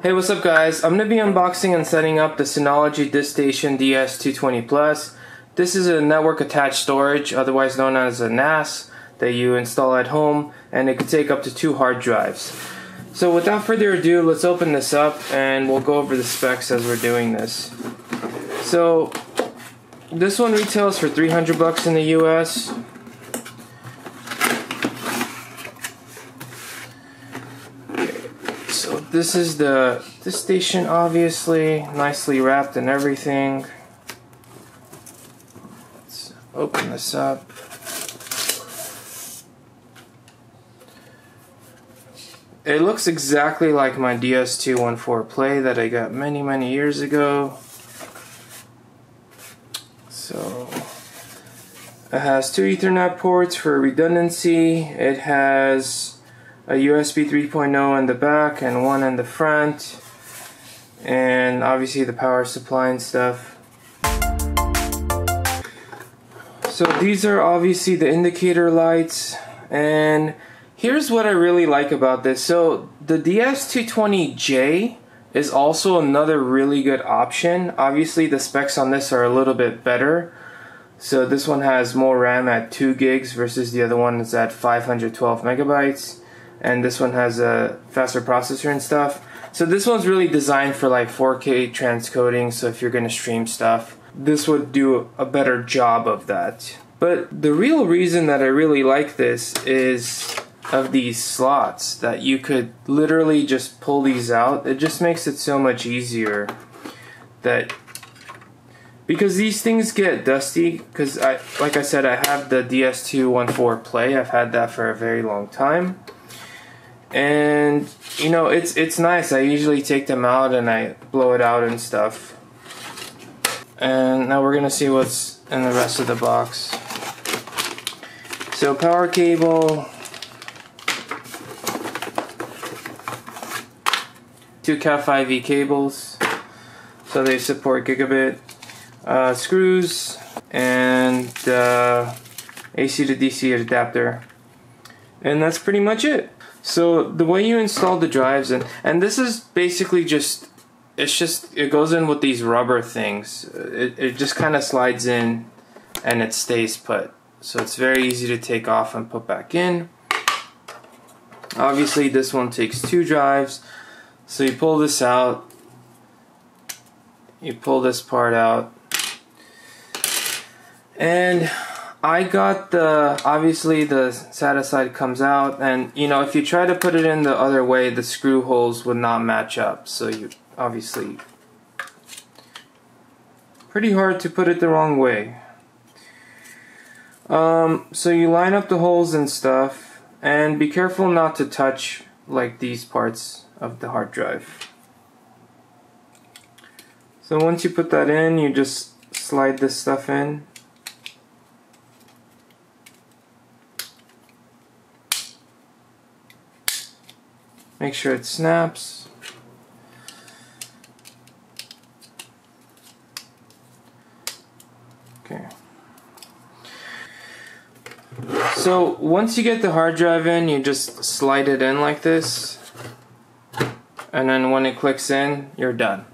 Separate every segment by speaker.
Speaker 1: Hey, what's up guys? I'm going to be unboxing and setting up the Synology DiskStation DS220 Plus. This is a network attached storage, otherwise known as a NAS, that you install at home, and it can take up to two hard drives. So without further ado, let's open this up and we'll go over the specs as we're doing this. So this one retails for 300 bucks in the US. So this is the station, obviously, nicely wrapped and everything. Let's open this up. It looks exactly like my DS214 Play that I got many, many years ago. So, it has two Ethernet ports for redundancy. It has a USB 3.0 in the back and one in the front and obviously the power supply and stuff. So these are obviously the indicator lights and here's what I really like about this. So the DS220J is also another really good option. Obviously the specs on this are a little bit better. So this one has more RAM at 2 gigs versus the other one is at 512 megabytes and this one has a faster processor and stuff. So this one's really designed for like 4K transcoding, so if you're gonna stream stuff, this would do a better job of that. But the real reason that I really like this is of these slots that you could literally just pull these out. It just makes it so much easier that because these things get dusty because I like I said I have the DS214 Play. I've had that for a very long time and you know it's it's nice. I usually take them out and i blow it out and stuff. And now we're gonna see what's in the rest of the box. So power cable. Two cat 5e cables. So they support gigabit uh, screws and uh, AC to DC adapter. And that's pretty much it so the way you install the drives and and this is basically just it's just it goes in with these rubber things. Uh, it it just kind of slides in and it stays put. So it's very easy to take off and put back in. Obviously this one takes two drives. So you pull this out. You pull this part out. And I got the obviously the SATA side comes out and you know if you try to put it in the other way the screw holes would not match up so you obviously pretty hard to put it the wrong way. Um, so you line up the holes and stuff and be careful not to touch like these parts of the hard drive. So once you put that in you just slide this stuff in Make sure it snaps. Okay. So once you get the hard drive in, you just slide it in like this. And then when it clicks in, you're done.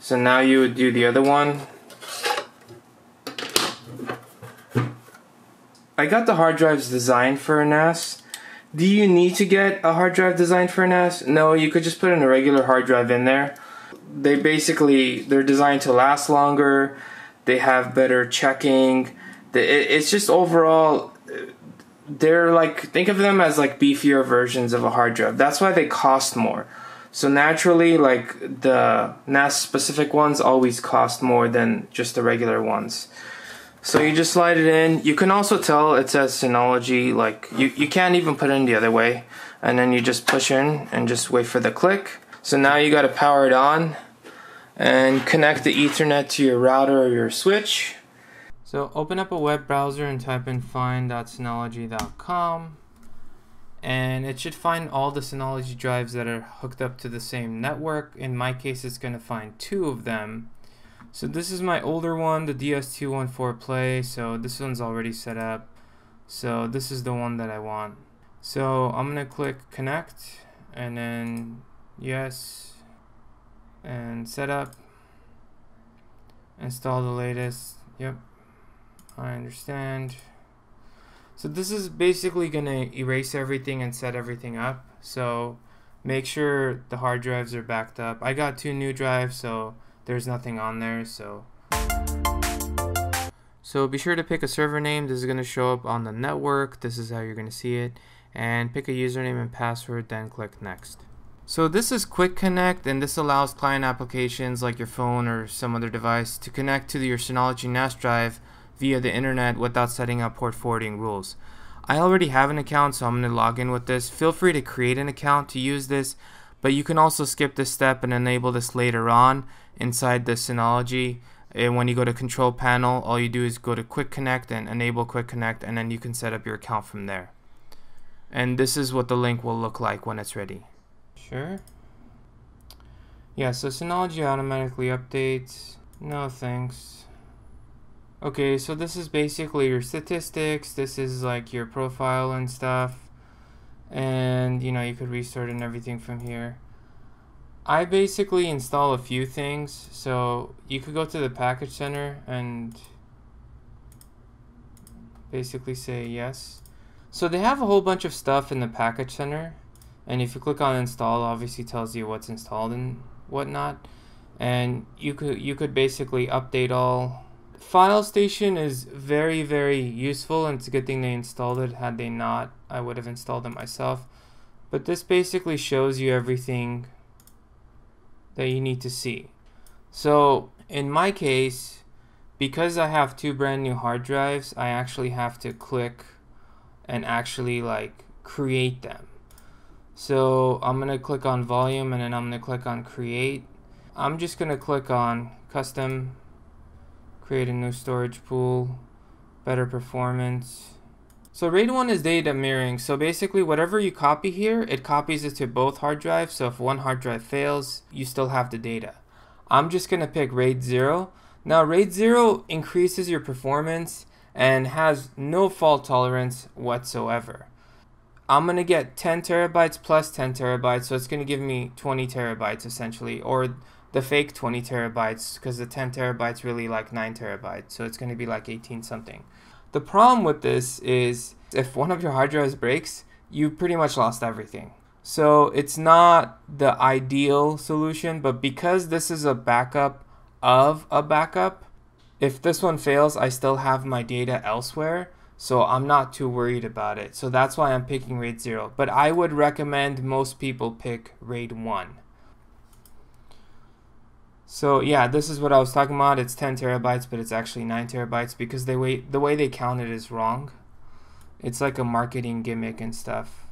Speaker 1: So now you would do the other one. I got the hard drives designed for a NAS do you need to get a hard drive designed for NAS? No, you could just put in a regular hard drive in there. They basically they're designed to last longer. They have better checking. It's just overall they're like think of them as like beefier versions of a hard drive. That's why they cost more. So naturally, like the NAS specific ones always cost more than just the regular ones. So you just slide it in. You can also tell it says Synology, like you, you can't even put it in the other way. And then you just push in and just wait for the click. So now you gotta power it on and connect the ethernet to your router or your switch. So open up a web browser and type in find.synology.com and it should find all the Synology drives that are hooked up to the same network. In my case, it's going to find two of them. So this is my older one, the DS214 Play. So this one's already set up. So this is the one that I want. So I'm going to click connect and then yes. and setup. Install the latest. Yep. I understand. So this is basically going to erase everything and set everything up. So make sure the hard drives are backed up. I got two new drives, so there's nothing on there. So so be sure to pick a server name. This is going to show up on the network. This is how you're going to see it. And pick a username and password, then click next. So this is Quick Connect and this allows client applications like your phone or some other device to connect to your Synology NAS drive via the internet without setting up port forwarding rules. I already have an account so I'm going to log in with this. Feel free to create an account to use this but you can also skip this step and enable this later on inside the Synology. And when you go to control panel all you do is go to Quick Connect and enable Quick Connect and then you can set up your account from there. And this is what the link will look like when it's ready. Sure. Yeah, so Synology automatically updates. No thanks. Okay, so this is basically your statistics. This is like your profile and stuff. And, you know, you could restart and everything from here. I basically install a few things. So you could go to the package center and basically say yes. So they have a whole bunch of stuff in the package center and if you click on install obviously tells you what's installed and whatnot and you could you could basically update all file station is very very useful and it's a good thing they installed it had they not I would have installed it myself but this basically shows you everything that you need to see so in my case because I have two brand new hard drives I actually have to click and actually like create them so I'm going to click on volume and then I'm to click on create. I'm just going to click on custom, create a new storage pool, better performance. So RAID 1 is data mirroring. So basically whatever you copy here, it copies it to both hard drives. So if one hard drive fails, you still have the data. I'm just going to pick RAID 0. Now RAID 0 increases your performance and has no fault tolerance whatsoever. I'm going to get 10 terabytes plus 10 terabytes, so it's going to give me 20 terabytes essentially, or the fake 20 terabytes, because the 10 terabytes really like 9 terabytes, so it's going to be like 18 something. The problem with this is if one of your hard drives breaks, you pretty much lost everything. So it's not the ideal solution, but because this is a backup of a backup, if this one fails, I still have my data elsewhere. So I'm not too worried about it. So that's why I'm picking RAID 0. But I would recommend most people pick RAID 1. So yeah, this is what I was talking about. It's 10 terabytes, but it's actually 9 terabytes because they wait, the way they count it is wrong. It's like a marketing gimmick and stuff.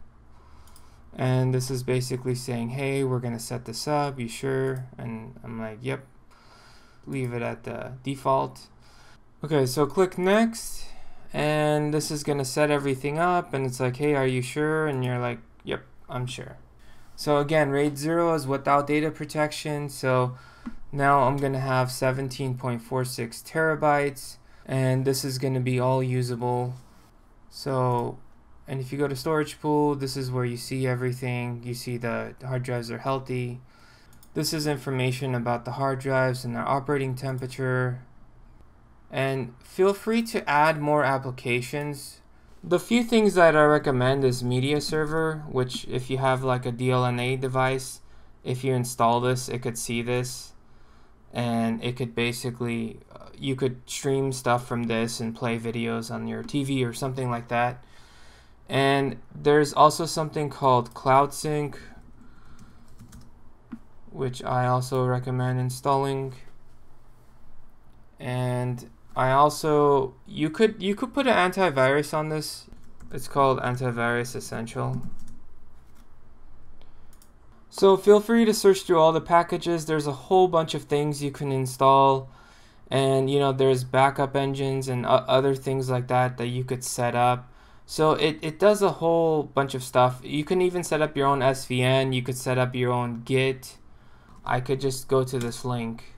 Speaker 1: And this is basically saying, hey, we're going to set this up. You sure? And I'm like, yep. Leave it at the default. Okay, so click next and this is gonna set everything up and it's like hey are you sure and you're like yep I'm sure so again RAID 0 is without data protection so now I'm gonna have 17.46 terabytes and this is gonna be all usable. So and if you go to storage pool this is where you see everything. You see the hard drives are healthy. This is information about the hard drives and their operating temperature. And feel free to add more applications. The few things that I recommend is media server, which if you have like a DLNA device, if you install this, it could see this and it could basically uh, you could stream stuff from this and play videos on your TV or something like that. And there's also something called Cloud Sync, which I also recommend installing. And I also you could you could put an antivirus on this. It's called Antivirus Essential. So feel free to search through all the packages. There's a whole bunch of things you can install and you know there's backup engines and other things like that that you could set up. So it, it does a whole bunch of stuff. You can even set up your own SVN. You could set up your own Git. I could just go to this link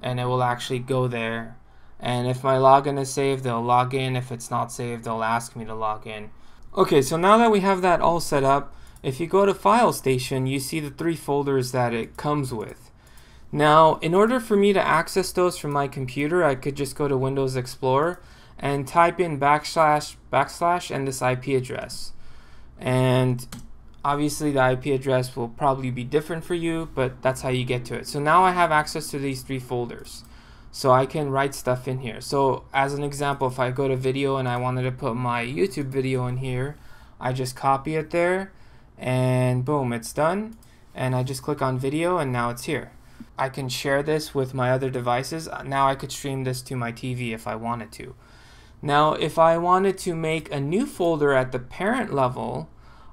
Speaker 1: and it will actually go there and if my login is saved they'll log in if it's not saved they'll ask me to log in okay so now that we have that all set up if you go to file station you see the three folders that it comes with Now, in order for me to access those from my computer, I could just go to Windows Explorer and type in backslash backslash and this IP address. And obviously the IP address will probably be different for you, but that's how you get to it. So now I have access to these three folders. So I can write stuff in here. So as an example, if I go to video and I wanted to put my YouTube video in here, I just copy it there and boom, it's done. And I just click on video and now it's here. I can share this with my other devices. Uh, now I could stream this to my TV if I wanted to. Now, if I wanted to make a new folder at the parent level,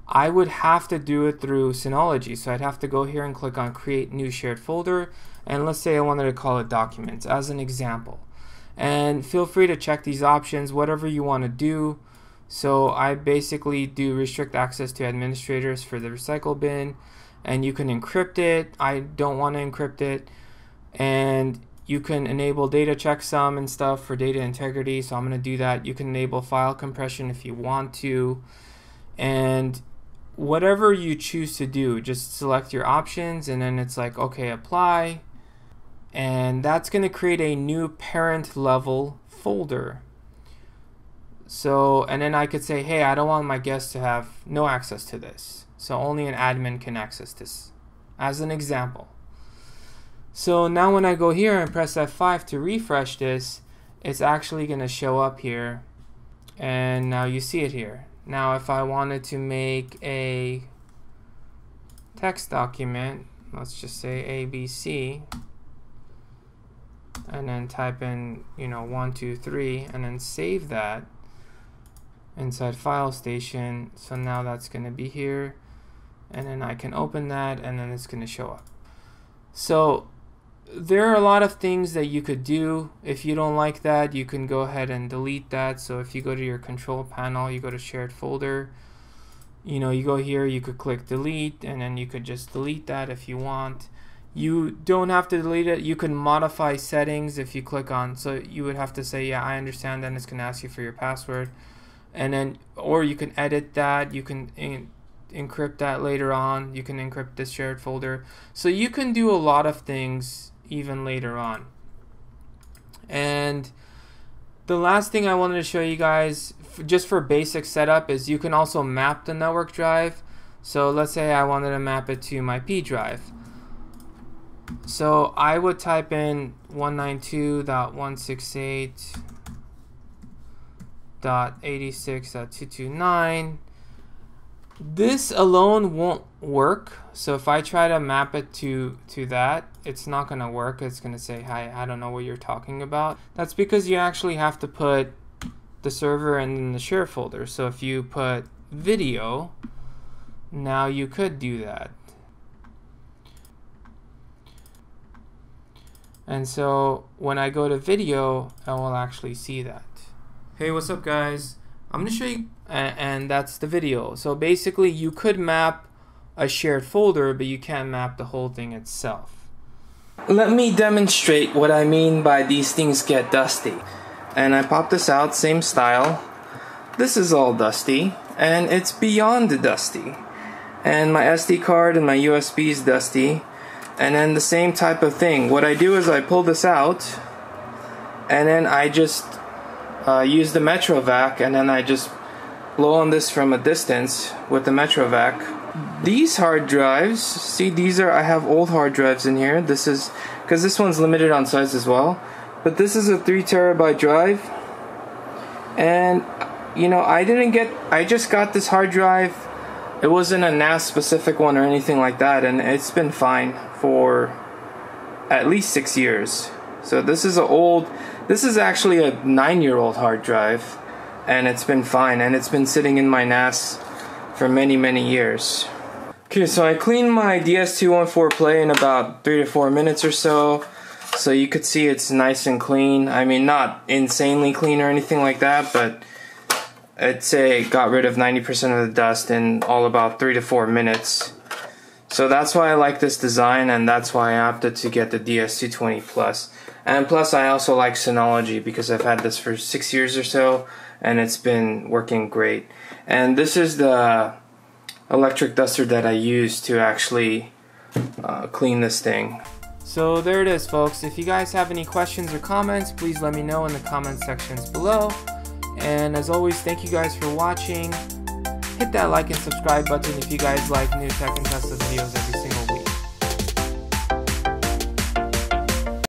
Speaker 1: I would have to do it through Synology. So I'd have to go here and click on create new shared folder. And let's say I wanted to call it documents as an example. And feel free to check these options, whatever you want to do. So I basically do restrict access to administrators for the recycle bin and you can encrypt it. I don't want to encrypt it. And you can enable data checksum and stuff for data integrity. So I'm going to do that. You can enable file compression if you want to. And whatever you choose to do, just select your options and then it's like, okay, apply. And that's going to create a new parent level folder. So, and then I could say, hey, I don't want my guests to have no access to this. So only an admin can access this as an example. So now when I go here and press F5 to refresh this, it's actually going to show up here. And now you see it here. Now if I wanted to make a text document, let's just say ABC, and then type in, you know, one, two, three, and then save that inside file station. So now that's going to be here. And then I can open that and then it's going to show up. So there are a lot of things that you could do. If you don't like that, you can go ahead and delete that. So if you go to your control panel, you go to shared folder, you know, you go here, you could click delete and then you could just delete that if you want. You don't have to delete it. You can modify settings if you click on. So you would have to say, yeah, I understand. Then it's going to ask you for your password. And then, or you can edit that. You can encrypt that later on. You can encrypt this shared folder. So you can do a lot of things even later on. And the last thing I wanted to show you guys, just for basic setup, is you can also map the network drive. So let's say I wanted to map it to my P drive. So I would type in 192.168.86.229 this alone won't work. So if I try to map it to, to that, it's not going to work. It's going to say, hi, I don't know what you're talking about. That's because you actually have to put the server in the share folder. So if you put video, now you could do that. And so when I go to video, I will actually see that. Hey, what's up guys? I'm to show you and that's the video. So basically you could map a shared folder, but you can't map the whole thing itself. Let me demonstrate what I mean by these things get dusty. And I pop this out, same style. This is all dusty, and it's beyond dusty. And my SD card and my USB is dusty. And then the same type of thing. What I do is I pull this out, and then I just uh, use the Metrovac, and then I just blow on this from a distance with the Metrovac. These hard drives, see these are, I have old hard drives in here. This is, because this one's limited on size as well. But this is a 3 terabyte drive. And, you know, I didn't get, I just got this hard drive. It wasn't a NAS specific one or anything like that. And it's been fine for at least six years. So this is an old, this is actually a nine year old hard drive and it's been fine and it's been sitting in my NAS for many many years. Okay, so I cleaned my DS214 Play in about 3 to 4 minutes or so. So you could see it's nice and clean. I mean, not insanely clean or anything like that, but I'd say it got rid of 90% of the dust in all about 3 to 4 minutes. So that's why I like this design and that's why I opted to get the DS220 Plus. And plus I also like Synology because I've had this for 6 years or so and it's been working great. And this is the electric duster that I use to actually uh, clean this thing. So there it is, folks. If you guys have any questions or comments, please let me know in the comment sections below. And as always, thank you guys for watching. Hit that like and subscribe button if you guys like new tech and Tesla videos every single